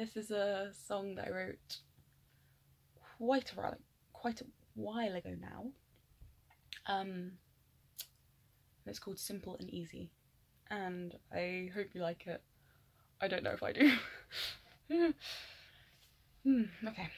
This is a song that I wrote quite a while, quite a while ago now. Um, it's called Simple and Easy, and I hope you like it. I don't know if I do. hmm, okay.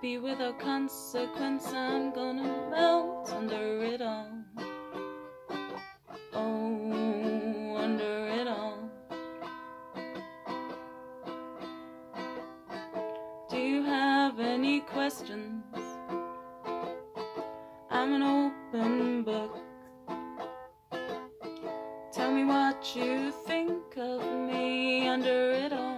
Happy without consequence. I'm gonna melt under it all. Oh, under it all. Do you have any questions? I'm an open book. Tell me what you think of me under it all.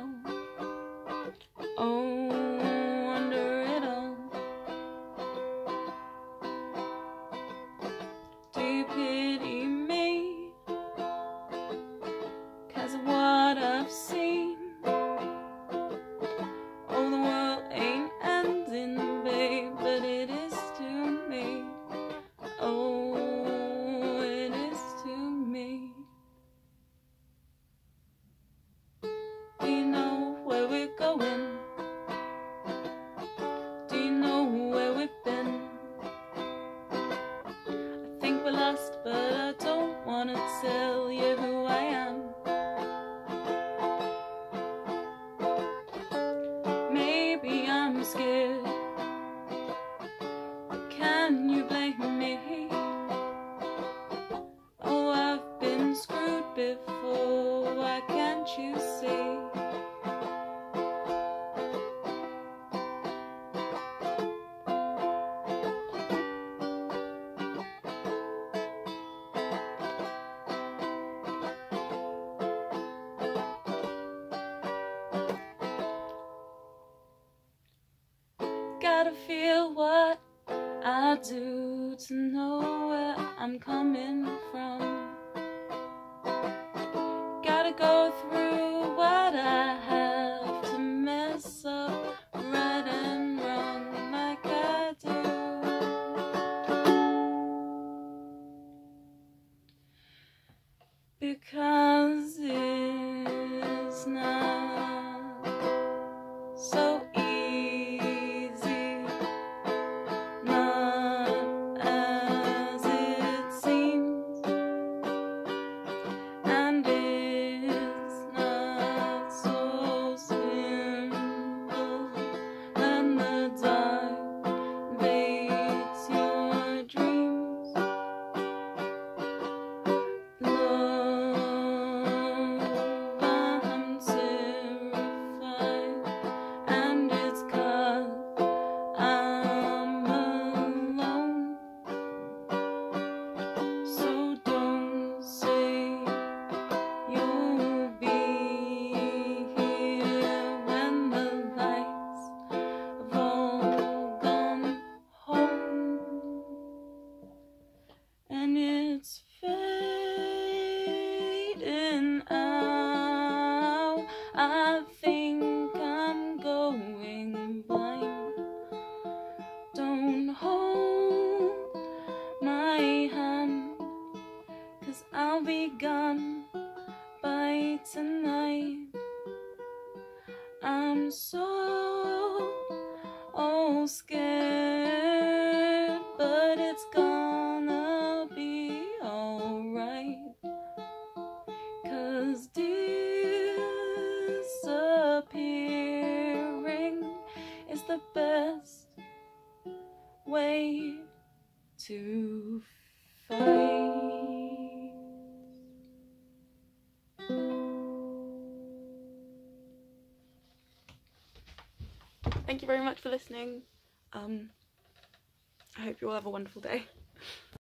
Gotta feel what I do to know where I'm coming from. Gotta go through so oh scared, but it's gonna be alright. Cause disappearing is the best way to fight. Thank you very much for listening. Um, I hope you all have a wonderful day.